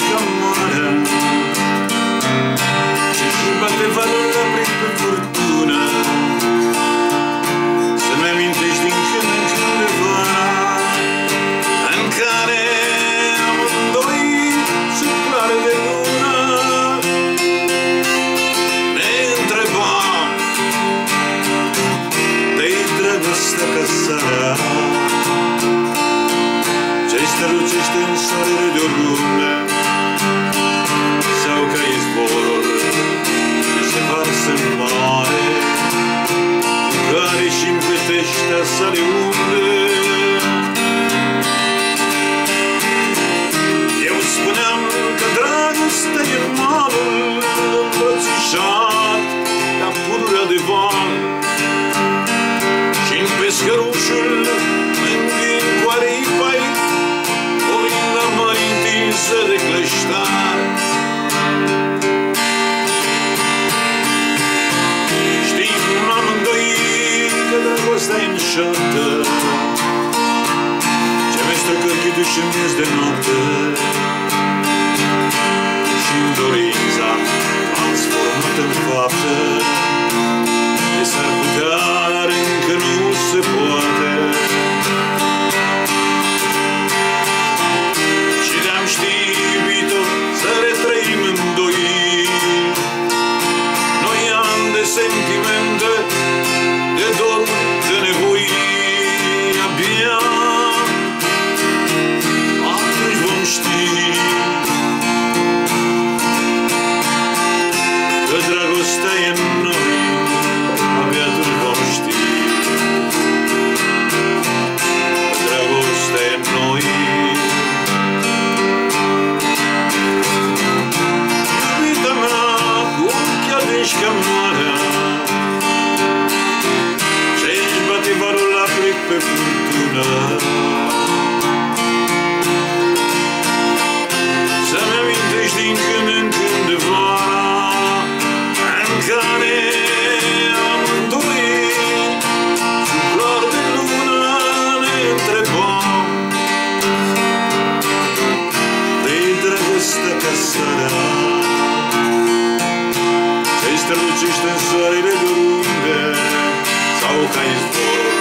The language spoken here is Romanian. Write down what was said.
mișcă mora Și-și bate valoarea prin furtună. Să-mi amintești din când în când de vara În care amândoi suflare de lună. Ne întrebam De-i dragostea că sara dragostea să le umble. Eu spuneam că dragostea e malul îmbrățișat ca pururea de val și-n pescărușul că dragostea e înșată Ce amestecă câte și miez de noapte? Și în dorința transformată în fapte furtună Să-mi amintești din când în când de vara În care amândoi Sub clar de lună ne întrebam de dragostea ca sarea Ce strălucește în soarele de oriunde Sau ca izvor